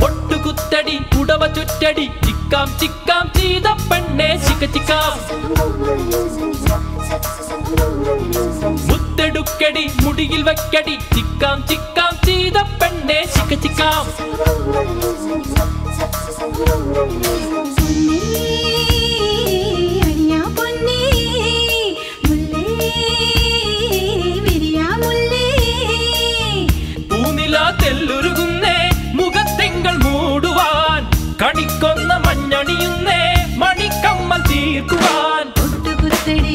பொட்டு குத்தடி புடவ சுற்றடி சிக்காம் சிக்காம் சீத பெண்ணே சிக்க சிக்காம் முத்தெடுக்கடி முடியில் வைக்கடி சிக்காம் சிக்காம் சீத பெண்ணே சிக்க சிக்காம் മഞ്ഞണിയുന്നേ മണിക്കമ്മൽ തീർക്കുവാൻ. തൊട്ടുകുത്തടി